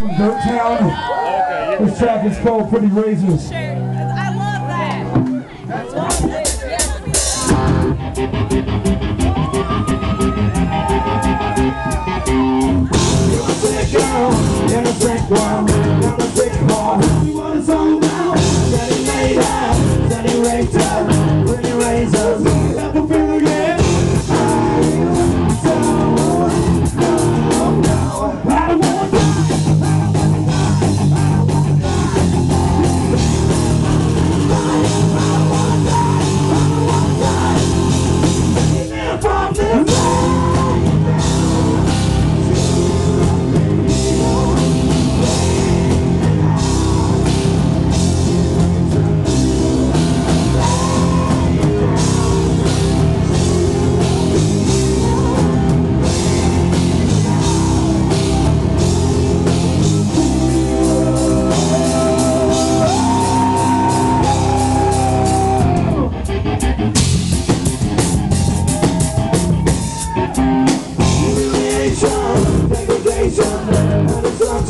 from Dirttown. This track is called Pretty Razors. I love that. That's awesome. girl uh,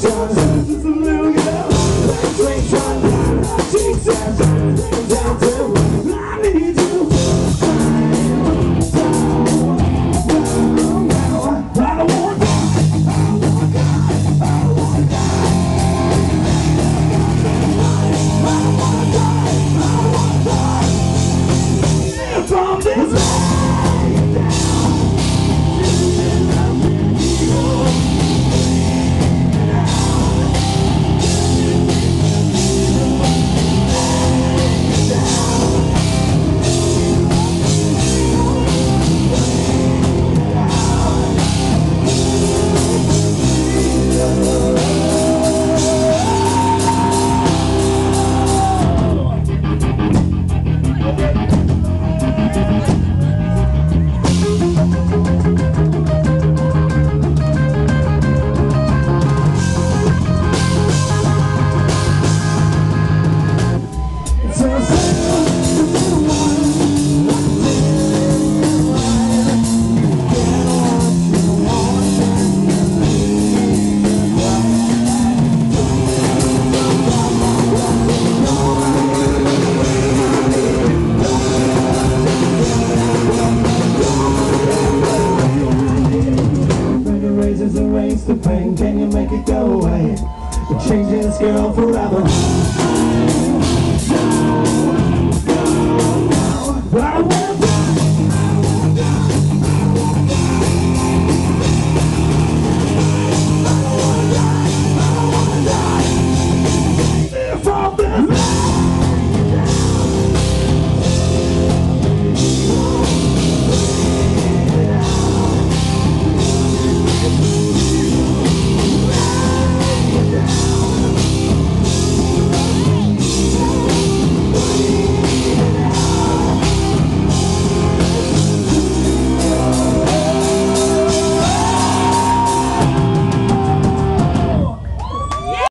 down to the pain. Can you make it go away? Changing this girl forever.